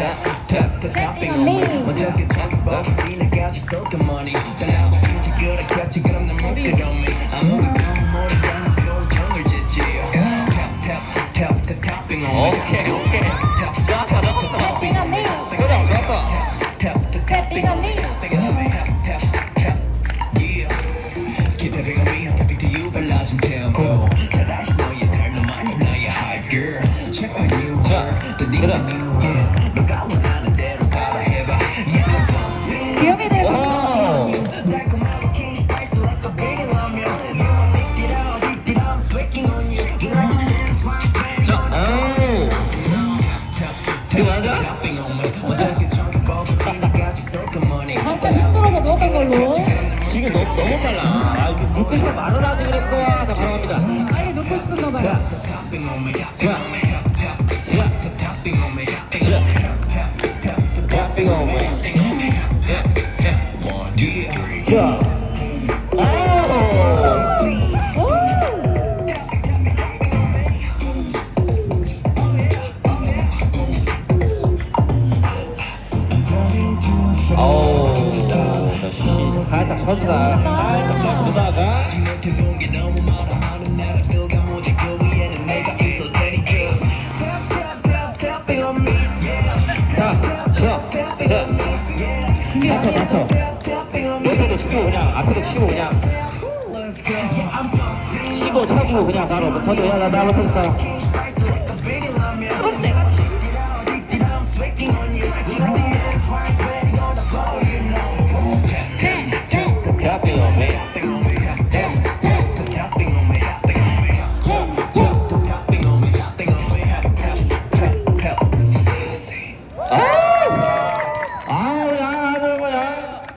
tapping on me 먼저 괜찮고 지나가지 쏟은 money 달라고 이제 그래 같이 그럼 난 먹게 don't 힘들어서 걸로. 지금 너무, 너무 빨라 아 이거 묻고 싶어 말을 하지 그랬어 자 바로 갑니다 빨리 놓고 싶은가 봐요. 자 tapping on me. one two three 오. 아우 역시 살짝 서주다 살짝 서주다가 낮춰 낮춰 여기도 치고 그냥 앞에도 치고 그냥 치고 쳐주고 그냥 바로 뭐 저도 야나 나부터 있어